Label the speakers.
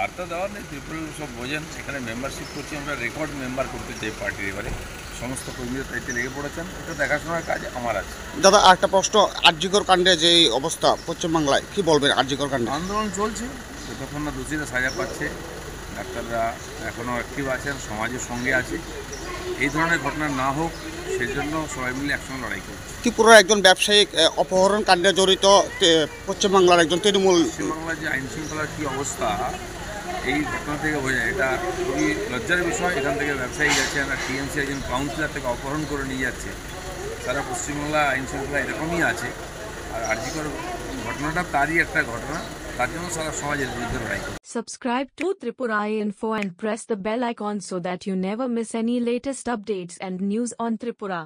Speaker 1: বার্তা দেওয়ার নেই ত্রিপুরা সব বোঝেন এখানে মেম্বারশিপ করছি আমরা রেকর্ড মেম্বার করতে চাই পার্টির এবারে। সমস্ত কর্মীরা দায়িত্বে লেগে পড়েছেন এটা দেখাশোনার কাজ আমার আছে।
Speaker 2: দাদা আরেকটা প্রশ্ন আরজিকর কাণ্ডে যে অবস্থা পশ্চিমবাংলায় কি বলবেন আরজিকর কাণ্ডে?
Speaker 1: আন্দোলন চলছে যতক্ষণ না দোষীরা সাজা পাচ্ছে ডাক্তাররা এখনও অ্যাক্টিভ আছেন সমাজের সঙ্গে আছে। এই ধরনের ঘটনা না হোক সেজন্য সবাই মিলে একসঙ্গে লড়াই করছে।
Speaker 2: ত্রিপুরার একজন ব্যবসায়িক অপহরণ কাণ্ডে জড়িত পশ্চিমবাংলার একজন তৃণমূল?
Speaker 1: পশ্চিমবাংলার যে আইন শৃঙ্খলার কী অবস্থা এই ঘটনা থেকে বোঝা যায়। এটা খুবই লজ্জার বিষয় এখান থেকে ব্যবসায়ী যাচ্ছে আর টিএমসি একজন কাউন্সিলর থেকে অপহরণ করে নিয়ে যাচ্ছে সারা পশ্চিমবাংলা আইন শৃঙ্খলা এরকমই আছে আর আর্যিকর ঘটনাটা তারই একটা ঘটনা তার জন্য সারা সমাজের বিরুদ্ধে লড়াই।
Speaker 3: Subscribe to Tripura Info and press the bell icon so that you never miss any latest updates and news on Tripura.